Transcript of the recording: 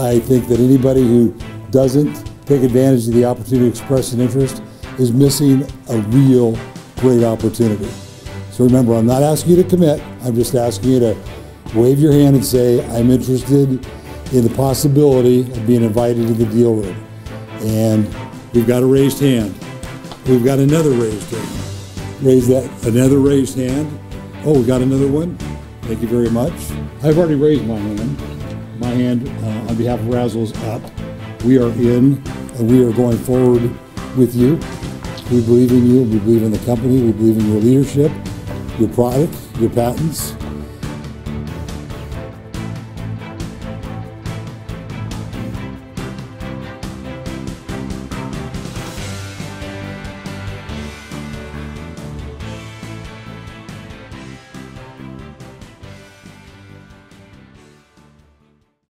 I think that anybody who doesn't take advantage of the opportunity to express an interest is missing a real great opportunity. So remember, I'm not asking you to commit. I'm just asking you to wave your hand and say, I'm interested in the possibility of being invited to the deal room. And we've got a raised hand. We've got another raised hand. Raise that, another raised hand. Oh, we got another one. Thank you very much. I've already raised my hand. My hand uh, on behalf of Wrazel is up. We are in and we are going forward with you. We believe in you. We believe in the company. We believe in your leadership, your product, your patents,